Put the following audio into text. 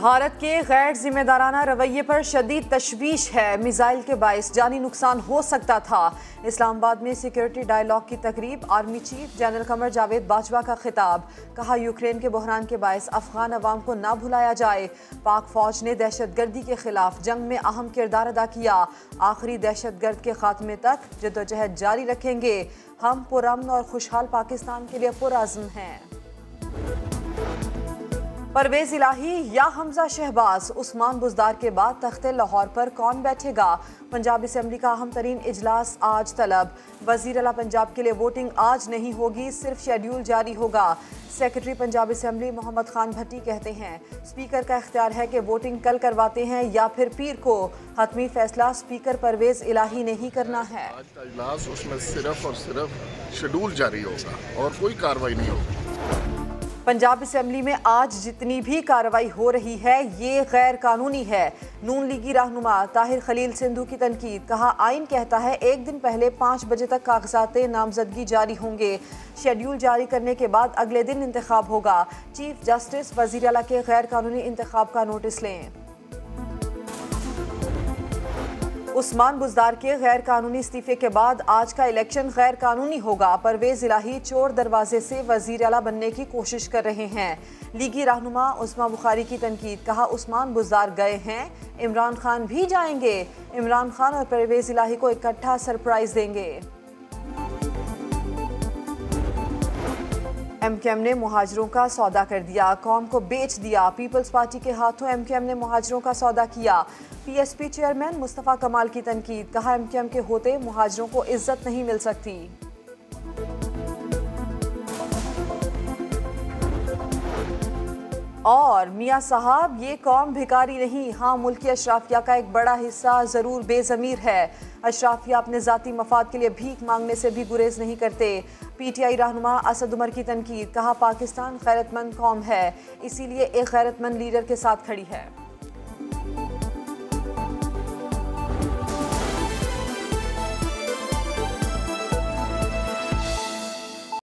भारत के गैर जिम्मेदाराना रवैये पर शदीद तशवीश है। मिसाइल के बायस जानी नुकसान हो सकता था। इस्लामाबाद में सिक्योरिटी डायलॉग की तकरीब, army chief general Qamar Javed Bajwa का खिताब, कहा यूक्रेन के बहरान के बायस अफगान अवाम को ना भुलाया जाए। पाक फौज ने दहशत गर्दी के खिलाफ जंग में अहम किरदार अदा किया। आखिरी दहशत गर्द के खात्मे तक जदोजहद जारी रखेंगे। हम पुरमन और खुशहाल पाकिस्तान के लिए पुरज़म हैं। परवेज इलाही या हमजा शहबाज उस्मान बुजदार के बाद तख्ते लाहौर पर कौन बैठेगा? पंजाब असम्बली का अहम तरीन इजलास आज तलब। वज़ीर अला पंजाब के लिए वोटिंग आज नहीं होगी, सिर्फ़ शेड्यूल जारी होगा। सेक्रेटरी पंजाब असम्बली मोहम्मद खान भट्टी कहते हैं, स्पीकर का इख्तियार है कि वोटिंग कल करवाते हैं या फिर पीर को। हतमी फैसला, स्पीकर परवेज इलाही ने ही करना है। आज का इजलास उसमें सिर्फ़ और सिर्फ़ शेड्यूल जारी होगा और कोई कार्रवाई नहीं होगी। पंजाब असम्बली में आज जितनी भी कार्रवाई हो रही है, ये गैर कानूनी है। नून लीगी रहनुमा ताहिर खलील सिंधु की तनकीद, कहा आइन कहता है एक दिन पहले पाँच बजे तक कागजात नामजदगी जारी होंगे। शेड्यूल जारी करने के बाद अगले दिन इंतखब होगा। चीफ जस्टिस वज़ीर अला के गैर कानूनी इंतखब का नोटिस लें। उस्मान बुजदार के गैर कानूनी इस्तीफे के बाद आज का इलेक्शन गैर कानूनी होगा परवेज इलाही चोर दरवाजे से वज़ीर अला बनने की कोशिश कर रहे हैं। लीगी रहनुमा उस्मा बुखारी की तनकीद, कहा उस्मान बुजदार गए हैं, इमरान खान भी जाएँगे। इमरान खान और परवेज इलाही को इकट्ठा सरप्राइज़ देंगे। एम के एम ने मुहाजरों का सौदा कर दिया। कौम को बेच दिया। पीपल्स पार्टी के हाथों एम के एम ने मुहाजरों का सौदा किया। पीएसपी चेयरमैन मुस्तफ़ा कमाल की तनकीद। कहा एम के एम के होते मुहाजरों को इज़्ज़त नहीं मिल सकती। और मियाँ साहब, ये कौम भिकारी नहीं। हाँ मुल्क अशराफिया का एक बड़ा हिस्सा ज़रूर बेज़मीर है। अशराफिया अपने ज़ाती मफाद के लिए भीख मांगने से भी गुरेज नहीं करते। पी टी आई रहनुमा असद उमर की तनकीद, कहा पाकिस्तान गैरतमंद कौम है, इसीलिए एक गैरतमंद लीडर के साथ खड़ी है।